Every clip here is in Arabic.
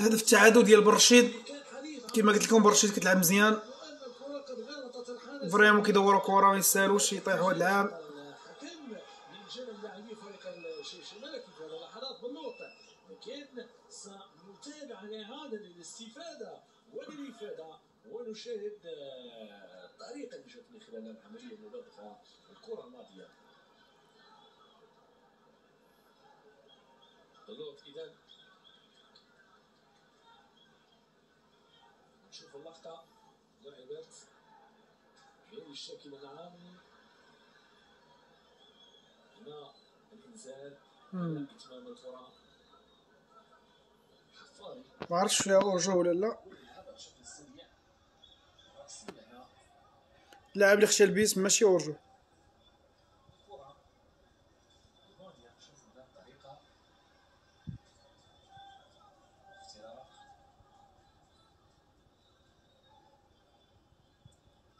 هدف التعادل ديال برشيد. كما قلت لكم برشيد كتلعب مزيان. فريمون كيدوروا كره ما يسالوش يطيحوا هاد العام. ونشاهد الطريقة اللي خلال العملية الكره الماضيه اذا نشوف اللقطة. لاعبات غير الشكل العام هنا الإنزال. إتمام حفاري ما عرفتش فيها اورجو ولا لا. اللاعب اللي خشى البيس ماشي اورجو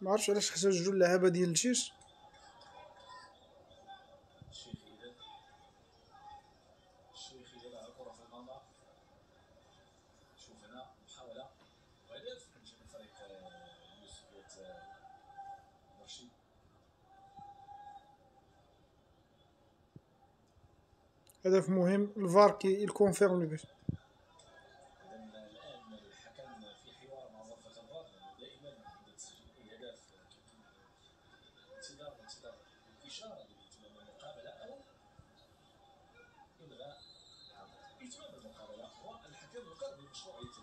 ما عرفتش علاش جوج اللعابة ديال الجيش هدف مهم الفار كي الكونفيرم إذا الآن الحكم في حوار مع غرفة الفار الإشارة لإتمام المقابلة أو إلغاء إتمام المقابلة والحكم يقرر بمشروعية